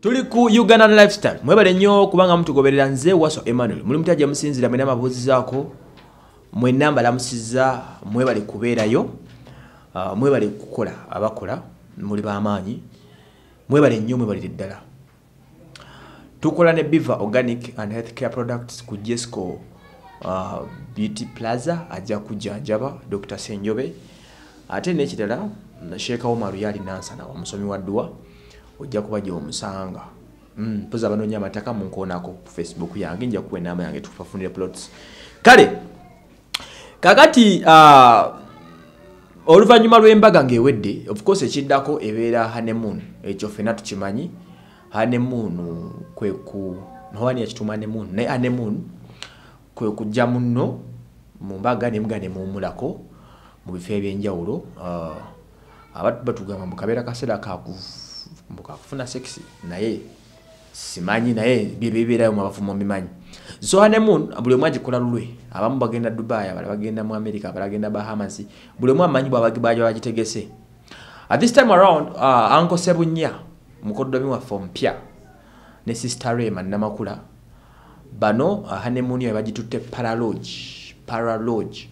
tuli ku uganda lifestyle. Mwebale nnyo kubanga mutugoberera nze waso emmanuel. Muli mutya gyemusinzira mwena amabuuzizaako mwenna mbalamusiza mwebale kubeerayo uh, mwebale kukola abakola muli bamaanyi mwebale nnyo mwebalire ddala tukola ne biva organic and health care products ku jesco uh, beauty plaza ajja kujjanjaba dr senjobe. Ate nekirala sheeka omaru yali nansana omusomi wa ddwa ojja kuba gyomusanga mm, poza abanoonya amataka munkoonako ku facebook yange nja kuwa enamba yange tufafunire plots. Kale kakati uh, oluvannyuma lw'embaga ng'ewedde ofcourse ekiddako ebeera hanemoon ekyo fena tukimanyi. Hanemoon kweku mawani yakituma hanemoon naye hanemoon kwe kujja munno mu mbaga nemuga nemuwumulako mu bifo ebyenjawulo. Uh, abantu batugamba mukabeera kaseera kakufuna sexy naye simanyi naye byebibeerayo mubafumu bimanyi so hanemoon buli omu agikola lulwe abamu bagenda dubai abala bagenda mu america abala bagenda bahamas buli omu amanyi bwaja bagitegese at this time around uh, anko sebunya mukoddomi waffe omupya ne sister rema namakula bano uh, hanemoon yabe bagitutte paraloge paraloge.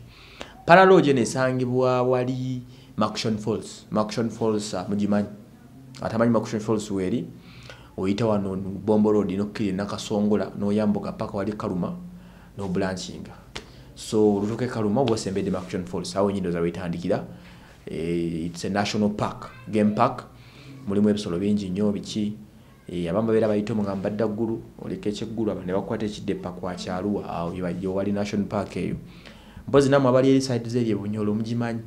Paraloge nesangibwa wali maction falls maction falls uh, mugimanyi atamanyi maction falls weri oyita wano bombo road nokkiri nakasongola noyambuka paka wali kaluma nobulanchinga so olutuke kaluma bwosembedde maction falls awo nyindoza wetandikira e, its a national park game park. Mulimu ebisolo bingi nnyo biki e, abamu babeera bayita omugamba badda ggulu oleka ekyeggulu aba ne bakwata ekidde pakwa kyaluwa awo wali national park eyo. Mpozi namwe abali eri side zeri ebunyolo mugimanyi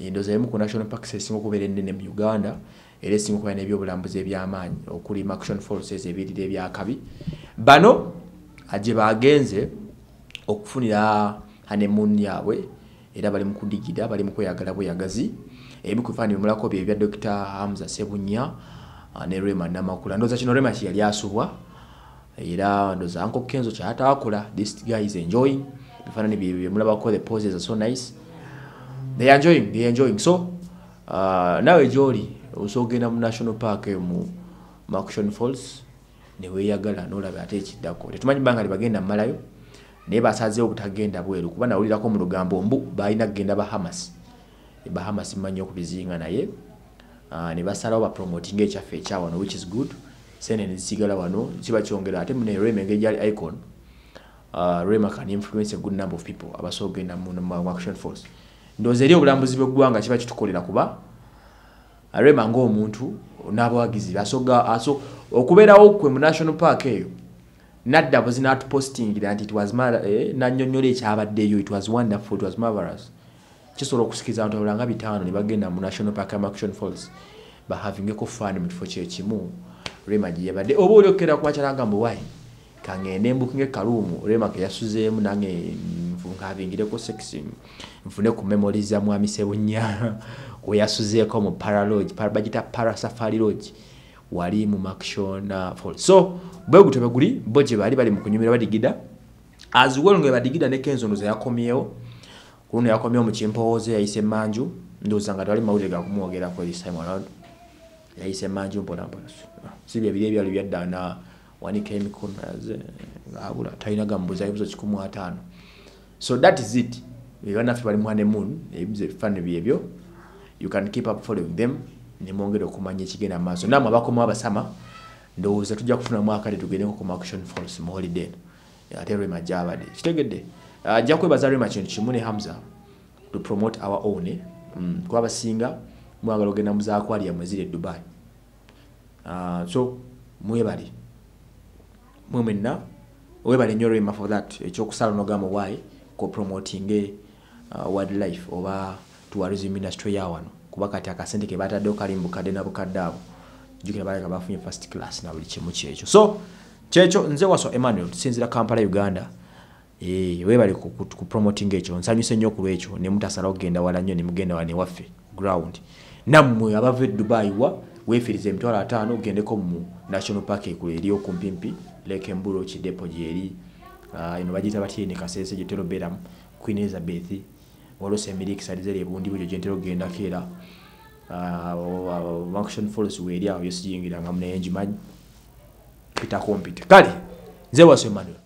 endoza emu ku national parks esinga okubeera ennene mu uganda era esinga okubeera n'ebyobulambuzi ebyamaanyi okuli maction forces ebirira ebyakabi bano gye bagenze okufunira hanemoon yaabwe era bali mukudigira bali mukweyagala bweyagazi. Ebi ku bifaananyi bimulako bye bya dr hamza sebunya ne rema namakula. Ndooza kino rema kyeyali asubwa era ndooza anko kenzo kyatakola this guy is enjoying. Bifaananyi byemulabako the poses are so nice. They are enjoying they are enjoying. So uh, nawe gyoli osogenda mu national park eyo mu maction falls neweyagala nolaba ate ekiddako. Tetumanyi banga libagenda mumalayo naye basazeewo obutagenda bweru kuba nawulirako mu lugambo mbu balina kugenda bahamas bahamas mmanyi okubizinga naye ne basalawo bapromotinga ekyaffe ekyawano which is good. Sene nezisigala wano kiba kyongera ate mune rema engeri gyali icon rema can influence a good number of people abasobola okugenda mu action force ndowooza eri obulambuzi bweggwanga kiba kitukolera kuba rema ngaomuntu n'abawagizi. Asoga okubeerawo kwe mu national park eyo nadda buzi natupostingira nti eh, nanyonyola ekyabaddeyo it was wonderful it was marvelous. Kisobola okusikiriza abantu abalanga bitaano ne bagenda mu national park ya action falls bahavingeko faani mu kifo kyekimu rema gyeyabadde oba oli okera kubakyalanga mbu wayi kangende mbukinga ekaluumu rema keyasuzeemu nange nkavingireko sexi nfune ku memori za mwami sebunya weyasuzeeko mu paraloge bagita parasafari loge wali mu uh, fall so bweguto bweguli bo gye bali bali mu kunyumira badigida as well nga badigida ne kenzo ndoza yakomyewo. Kuno yakomyewo mu kimpowooze yayise manju. Ndowooza nga tewali mawulire gakumwogerako this time around yayise manju mponampona si bye biri ebyali byadda na wanika emikono yaze ngaabula talina gamubuza ebibuzo kikumi ataano so that is it. Banaffe bali mu hanemoon ebibuzo ebifaananyi byebyo you can keep up following them. Nemwongere okumanya ekigenda maaso namwe abakomawo abasama ndowooza tujja kufunamu akade tugendeko ku maction falls mu holiday. Ate rema gyabadde kitegedde ajja kwebaza rema kintu kimu ne hamza to promote our own mm, kuba abasinga mwagala ogenda muzakwali yamwe ziri e dubai. Uh, so mwebali mwe mwenna webale nnyo rema for that. Ekyokusala nogamba wayi kupromotinge uh, wildlife oba tourism industry yawano kuba kati akasente ke bataddeho kali mubukadde nabukadde abo. Jukira baleka bafunye first class na buli kimu kyekyo. So kyekyo nze waso emmanuel tusinzira kampala uganda e, webale kupromoting ekyo. Nsanyuse nnyo ku lwekyo nemutasalawo kugenda wala nnyo nemugenda wala newaffe ground. Nammwe abava e dubai wa wefiiriza emitwalo ataano ogendeko mu national park ekulu eri okumpimpi lake emburo kidepo gyeri ino bagiyita batyene kasese gyetera obeeramu queen elizabeth waliwo emirik sadizeri ebundi bwekyo gyentera okugendako era. Uh, action falls weeri awo yosiyingiranga munaye ngimanyi pita kompite kale nze waso emmanuel